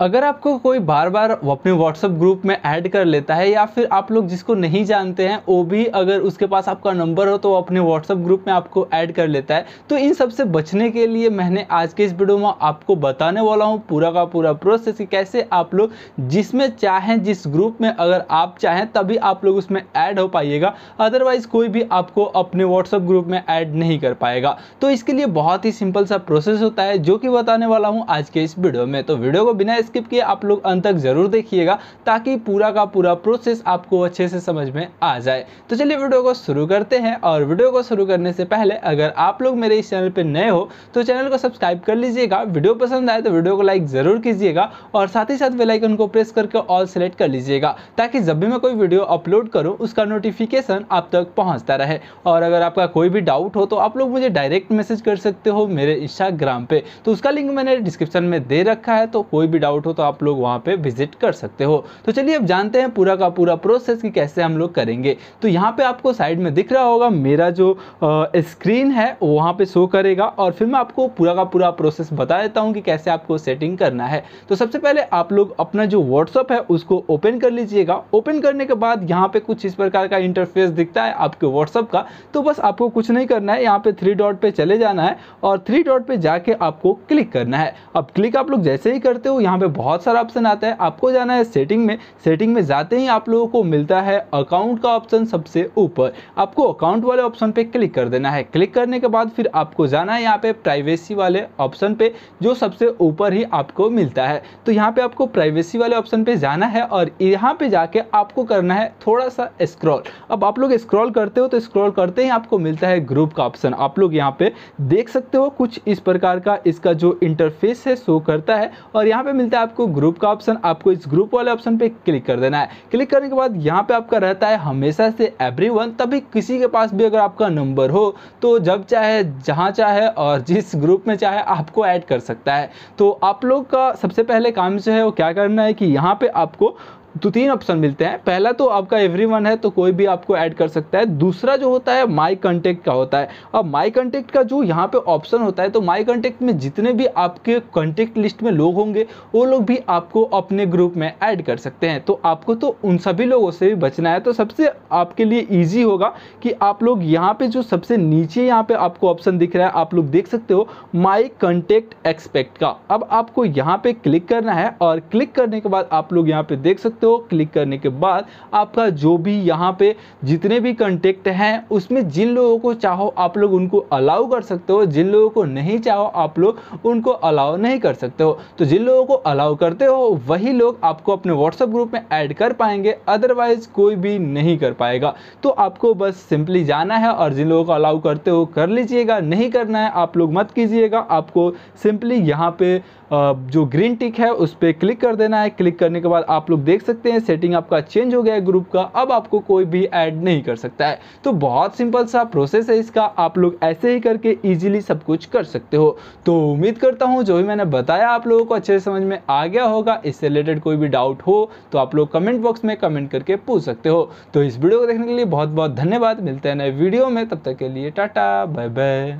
अगर आपको कोई बार बार अपने व्हाट्सअप ग्रुप में ऐड कर लेता है या फिर आप लोग जिसको नहीं जानते हैं, वो भी अगर उसके पास आपका नंबर हो तो वो अपने व्हाट्सअप ग्रुप में आपको ऐड कर लेता है। तो इन सबसे बचने के लिए मैंने आज के इस वीडियो में आपको बताने वाला हूँ पूरा का पूरा प्रोसेस कि कैसे आप लोग जिसमें चाहें, जिस ग्रुप में अगर आप चाहें, तभी आप लोग उसमें ऐड हो पाइएगा। अदरवाइज़ कोई भी आपको अपने व्हाट्सअप ग्रुप में ऐड नहीं कर पाएगा। तो इसके लिए बहुत ही सिंपल सा प्रोसेस होता है, जो कि बताने वाला हूँ आज के इस वीडियो में। तो वीडियो को बिना स्किप किए आप लोग अंत तक ज़रूर देखिएगा, ताकि पूरा का पूरा प्रोसेस आपको अच्छे से समझ में आ जाए। तो चलिए वीडियो को शुरू करते हैं, और वीडियो को शुरू करने से पहले अगर आप लोग मेरे इस चैनल पर नए हो तो चैनल को सब्सक्राइब कर लीजिएगा। वीडियो पसंद आए तो वीडियो को लाइक ज़रूर कीजिएगा, और साथ ही साथ बेलाइकन को प्रेस करके ऑल सेलेक्ट कर लीजिएगा, ताकि जब भी मैं कोई वीडियो अपलोड करूँ, उसका नोटिफिकेशन आप तक पहुँचता रहे। और अगर आपका कोई भी डाउट हो तो आप लोग मुझे डायरेक्ट मैसेज कर सकते हो मेरे इंस्टाग्राम पे। तो उसका लिंक मैंने डिस्क्रिप्शन में दे रखा है तो कोई भी डाउट हो तो आप लोग वहाँ पे विज़िट कर सकते हो। तो चलिए अब जानते हैं पूरा का पूरा प्रोसेस कि कैसे हम लोग करेंगे। तो यहाँ पे आपको साइड में दिख रहा होगा, मेरा जो स्क्रीन है वहाँ पे शो करेगा। और फिर मैं आपको पूरा का पूरा प्रोसेस बता देता हूँ कि कैसे आपको सेटिंग करना है। तो सबसे पहले आप लोग अपना जो व्हाट्सअप है, उसको ओपन कर लीजिएगा। ओपन करने के बाद यहाँ पे कुछ इस प्रकार का इंटरफेस दिखता है आपके व्हाट्सअप का। तो बस आपको कुछ नहीं करना है, यहाँ पे थ्री डॉट पे चले जाना है और थ्री डॉट पे जाके आपको क्लिक करना है। अब क्लिक आप लोग जैसे ही करते हो, यहाँ पे बहुत सारा ऑप्शन आता है। आपको जाना है सेटिंग में। सेटिंग में जाते ही आप लोगों को मिलता है अकाउंट का ऑप्शन सबसे ऊपर। आपको अकाउंट वाले ऑप्शन पे क्लिक कर देना है। क्लिक करने के बाद फिर आपको जाना है यहाँ पे प्राइवेसी वाले ऑप्शन पे, जो सबसे ऊपर ही आपको मिलता है। तो यहाँ पे आपको प्राइवेसी वाले ऑप्शन पे जाना है और यहाँ पे जाके आपको करना है थोड़ा सा स्क्रॉल अब आप लोग स्क्रॉल करते हो तो स्क्रॉल करते ही आपको मिलता है ग्रुप का ऑप्शन आप लोग यहाँ पे देख सकते हो कुछ इस प्रकार का इसका जो इंटरफेस है शो करता है और यहाँ पे मिलता है आपको ग्रुप का ऑप्शन आपको इस ग्रुप वाले ऑप्शन पे क्लिक कर देना है। क्लिक करने के बाद यहाँ पे आपका रहता है हमेशा से एवरीवन तभी किसी के पास भी अगर आपका नंबर हो तो जब चाहे, जहाँ चाहे और जिस ग्रुप में चाहे आपको ऐड कर सकता है। तो आप लोग का सबसे पहले काम जो है वो क्या करना है कि यहाँ पर आपको तो तीन ऑप्शन मिलते हैं। पहला तो आपका एवरीवन है तो कोई भी आपको ऐड कर सकता है। दूसरा जो होता है माई कंटेक्ट का होता है। अब माई कंटेक्ट का जो यहाँ पे ऑप्शन होता है तो माई कंटेक्ट में जितने भी आपके कंटेक्ट लिस्ट में लोग होंगे, वो लोग भी आपको अपने ग्रुप में ऐड कर सकते हैं। तो आपको तो उन सभी लोगों से भी बचना है। तो सबसे आपके लिए ईजी होगा कि आप लोग यहाँ पर जो सबसे नीचे यहाँ पे आपको ऑप्शन दिख रहा है, आप लोग देख सकते हो माई कंटेक्ट एक्सपेक्ट का। अब आपको यहाँ पर क्लिक करना है और क्लिक करने के बाद आप लोग यहाँ पर देख सकते सकते हो क्लिक करने के बाद आपका जो भी यहाँ पे जितने भी कंटेक्ट हैं, उसमें जिन लोगों को चाहो आप लोग उनको अलाउ कर सकते हो, जिन लोगों को नहीं चाहो आप लोग उनको अलाउ नहीं कर सकते हो। तो जिन लोगों को अलाउ करते हो, वही लोग आपको अपने व्हाट्सएप ग्रुप में ऐड कर पाएँगे अदरवाइज़ कोई भी नहीं कर पाएगा। तो आपको बस सिंपली जाना है और जिन लोगों को अलाउ करते हो, कर लीजिएगा। नहीं करना है, आप लोग मत कीजिएगा। आपको सिंपली यहाँ पे जो ग्रीन टिक है, उस पर क्लिक कर देना है। क्लिक करने के बाद आप लोग देख सकते हैं सेटिंग आपका चेंज हो गया है ग्रुप का, अब आपको कोई भी ऐड नहीं कर सकता है। तो बहुत सिंपल सा प्रोसेस है इसका, आप लोग ऐसे ही करके इजीली सब कुछ कर सकते हो। तो उम्मीद करता हूँ, जो भी मैंने बताया आप लोगों को अच्छे से समझ में आ गया होगा। इससे रिलेटेड कोई भी डाउट हो तो आप लोग कमेंट बॉक्स में कमेंट करके पूछ सकते हो। तो इस वीडियो को देखने के लिए बहुत बहुत धन्यवाद। मिलते हैं नए वीडियो में, तब तक के लिए टाटा बाय बाय